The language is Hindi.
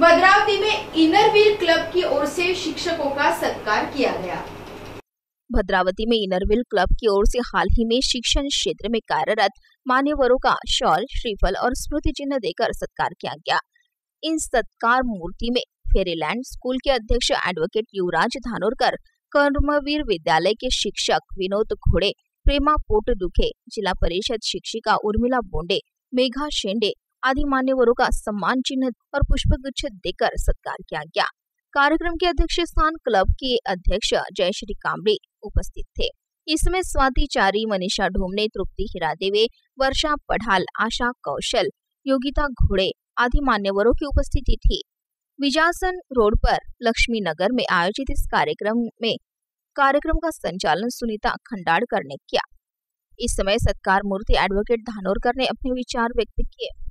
भद्रावती में इनरवीर क्लब की ओर से शिक्षकों का सत्कार किया गया। भद्रावती में इनरविल क्लब की ओर से हाल ही में शिक्षण क्षेत्र में कार्यरत मान्यवरों का शॉल, श्रीफल और स्मृति चिन्ह देकर सत्कार किया गया। इन सत्कार मूर्ति में फेरीलैंड स्कूल के अध्यक्ष एडवोकेट युवराज धानोरकर, कर्मवीर विद्यालय के शिक्षक विनोद घोड़े, प्रेमा पोट दुखे जिला परिषद शिक्षिका उर्मिला बोंडे, मेघा शेंडे आदि मान्यवरों का सम्मान चिन्ह और पुष्प गुच्छ देकर सत्कार किया गया। कार्यक्रम के अध्यक्ष स्थान क्लब के अध्यक्ष जयश्री कामड़े उपस्थित थे। इसमें स्वाति चारी मनीषा ढोमने, तृप्ति हिरादेवे, वर्षा पढ़ाल आशा कौशल, योगिता घोड़े आदि मान्यवरों की उपस्थिति थी। विजासन रोड पर लक्ष्मी नगर में आयोजित इस कार्यक्रम में कार्यक्रम का संचालन सुनीता खंडाड़कर ने किया। इस समय सत्कार मूर्ति एडवोकेट धानोरकर ने अपने विचार व्यक्त किए।